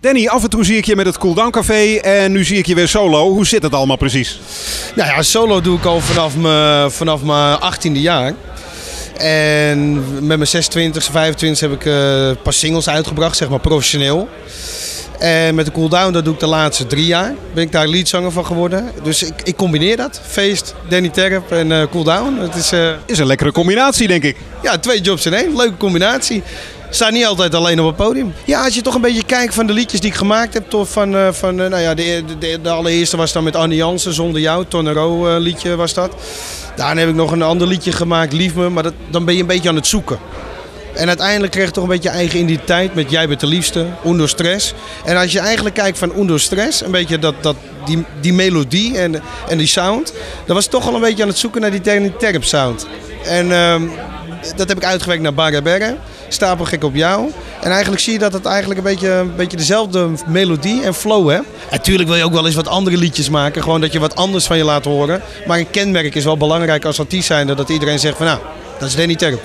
Danny, af en toe zie ik je met het Cooldown Café en nu zie ik je weer solo. Hoe zit het allemaal precies? Nou ja, solo doe ik al vanaf mijn, vanaf mijn 18e jaar. En met mijn 26, 25 heb ik uh, een paar singles uitgebracht, zeg maar professioneel. En met de Cooldown, dat doe ik de laatste drie jaar. Ben ik daar leadzanger van geworden. Dus ik, ik combineer dat. Feest, Danny Terp en uh, Cooldown. Het is, uh, is een lekkere combinatie, denk ik. Ja, twee jobs in één. Leuke combinatie. Sta niet altijd alleen op het podium. Ja, als je toch een beetje kijkt van de liedjes die ik gemaakt heb. Toch van, uh, van nou ja, de, de, allereerste was dan met Annie Jansen, Zonder Jou. Tornero liedje was dat. Daarna heb ik nog een ander liedje gemaakt, Lief Me. Maar dat, dan ben je een beetje aan het zoeken. En uiteindelijk krijg je toch een beetje je eigen identiteit met Jij bent de liefste, Onder Stress. En als je eigenlijk kijkt van Onder Stress, een beetje dat, dat, die, die melodie en, en die sound. Dan was toch al een beetje aan het zoeken naar die terp sound. En um, dat heb ik uitgewerkt naar Barra Berra. Stapel gek op jou. En eigenlijk zie je dat het eigenlijk een beetje, een beetje dezelfde melodie en flow hebt. Natuurlijk wil je ook wel eens wat andere liedjes maken. Gewoon dat je wat anders van je laat horen. Maar een kenmerk is wel belangrijk als artiest zijnde. Dat iedereen zegt van nou, dat is Danny Terp.